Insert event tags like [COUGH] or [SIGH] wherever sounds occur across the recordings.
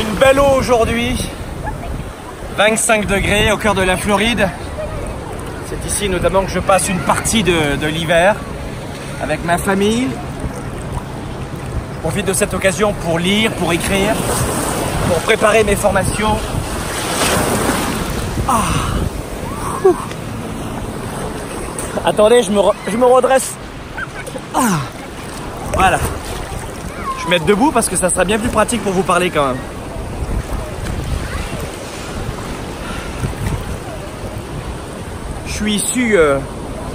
une, belle eau aujourd'hui. 25 degrés au cœur de la Floride. C'est ici notamment que je passe une partie de, l'hiver avec ma famille. Je profite de cette occasion pour lire, pour écrire, pour préparer mes formations. Ah. Attendez, je me, re- je me redresse. Ah. Voilà. Je vais mettre debout parce que ça sera bien plus pratique pour vous parler quand même. Je suis issu euh,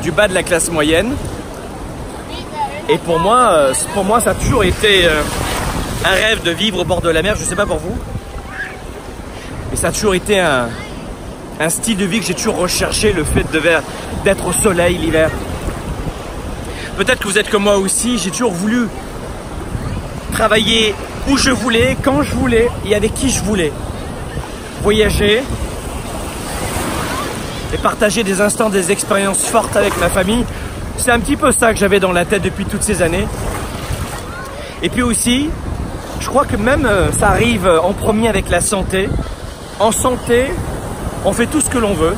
du bas de la classe moyenne. Et pour moi, euh, pour moi, ça a toujours été euh, un rêve de vivre au bord de la mer. Je sais pas pour vous. Mais ça a toujours été un, un style de vie que j'ai toujours recherché, le fait d'être au soleil l'hiver. Peut-être que vous êtes comme moi aussi, j'ai toujours voulu travailler où je voulais, quand je voulais et avec qui je voulais. Voyager et partager des instants, des expériences fortes avec ma famille. C'est un petit peu ça que j'avais dans la tête depuis toutes ces années. Et puis aussi, je crois que même euh, ça arrive euh, en premier avec la santé. En santé, on fait tout ce que l'on veut.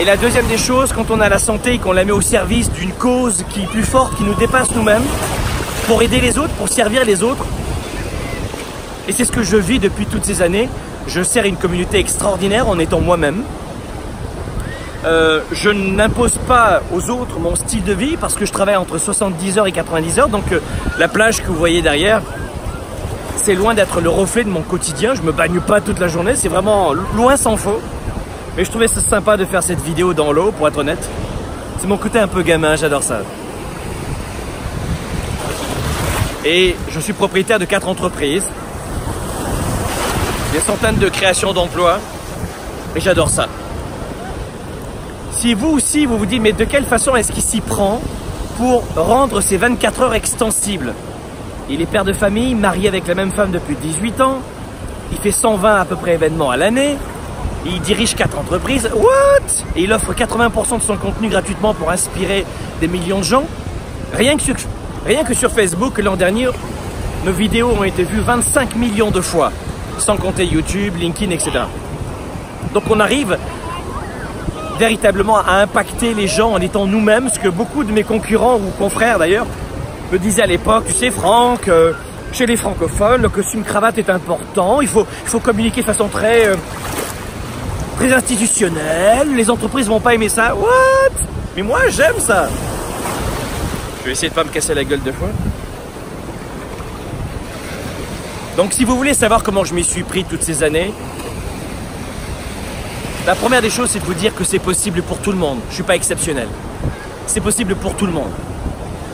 Et la deuxième des choses, quand on a la santé et qu'on la met au service d'une cause qui est plus forte, qui nous dépasse nous-mêmes, pour aider les autres, pour servir les autres. Et c'est ce que je vis depuis toutes ces années. Je sers une communauté extraordinaire en étant moi-même. Euh, je n'impose pas aux autres mon style de vie parce que je travaille entre 70 heures et 90 heures. Donc euh, la plage que vous voyez derrière, c'est loin d'être le reflet de mon quotidien. Je me bagne pas toute la journée, c'est vraiment loin s'en faut. Mais je trouvais ça sympa de faire cette vidéo dans l'eau, pour être honnête. C'est mon côté un peu gamin, j'adore ça. Et je suis propriétaire de quatre entreprises, des centaines de créations d'emplois, et j'adore ça. Si vous aussi, vous vous dites, mais de quelle façon est-ce qu'il s'y prend pour rendre ces 24 heures extensibles? Il est père de famille, marié avec la même femme depuis 18 ans, il fait 120 à peu près événements à l'année, il dirige quatre entreprises, what? Et il offre 80% de son contenu gratuitement pour inspirer des millions de gens. Rien que sur, rien que sur Facebook, l'an dernier, nos vidéos ont été vues 25 millions de fois, sans compter YouTube, LinkedIn, etc. Donc on arrive véritablement à impacter les gens en étant nous-mêmes, ce que beaucoup de mes concurrents ou confrères d'ailleurs me disaient à l'époque, tu sais Franck, euh, chez les francophones, le costume cravate est important, il faut, communiquer de façon très, euh, très institutionnelle, les entreprises vont pas aimer ça. What? Mais moi j'aime ça Je vais essayer de pas me casser la gueule deux fois? Donc si vous voulez savoir comment je m'y suis pris toutes ces années, la première des choses, c'est de vous dire que c'est possible pour tout le monde. Je suis pas exceptionnel. C'est possible pour tout le monde.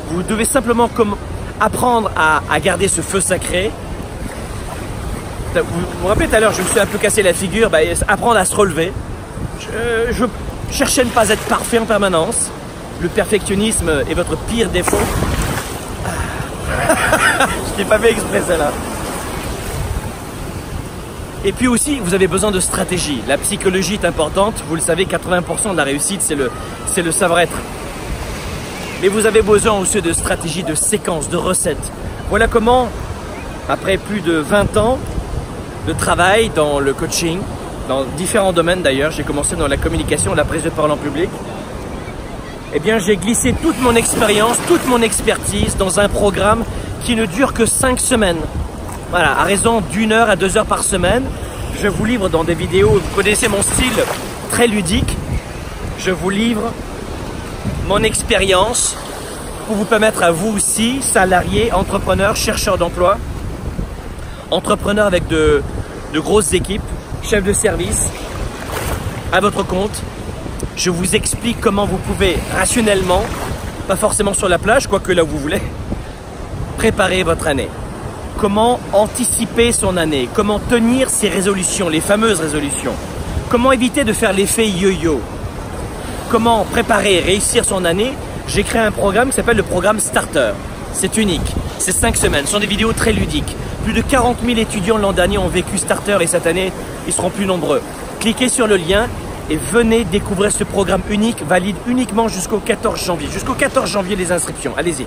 Vous devez simplement apprendre à, à garder ce feu sacré. Vous vous rappelez tout à l'heure, je me suis un peu cassé la figure, bah, apprendre à se relever. Je, je cherchais à ne pas être parfait en permanence. Le perfectionnisme est votre pire défaut. [LAUGHS] je t'ai pas fait exprès celle-là. Et puis aussi, vous avez besoin de stratégie. La psychologie est importante. Vous le savez, 80% de la réussite, c'est le, savoir-être. Mais vous avez besoin aussi de stratégie, de séquences, de recettes. Voilà comment, après plus de 20 ans de travail dans le coaching, dans différents domaines d'ailleurs, j'ai commencé dans la communication, la prise de parole en public, eh bien j'ai glissé toute mon expérience, toute mon expertise dans un programme qui ne dure que 5 semaines. Voilà, à raison d'une heure à deux heures par semaine, je vous livre dans des vidéos, vous connaissez mon style très ludique, je vous livre mon expérience pour vous permettre à vous aussi, salariés, entrepreneurs, chercheurs d'emploi, entrepreneurs avec de, grosses équipes, chefs de service, à votre compte, je vous explique comment vous pouvez rationnellement, pas forcément sur la plage, quoique là où vous voulez, préparer votre année comment anticiper son année, comment tenir ses résolutions, les fameuses résolutions, comment éviter de faire l'effet yo-yo, comment préparer et réussir son année? J'ai créé un programme qui s'appelle le programme Starter. C'est unique, c'est 5 semaines, ce sont des vidéos très ludiques. Plus de 40 000 étudiants l'an dernier ont vécu Starter et cette année, ils seront plus nombreux. Cliquez sur le lien et venez découvrir ce programme unique, valide uniquement jusqu'au 14 janvier. Jusqu'au 14 janvier les inscriptions, allez-y.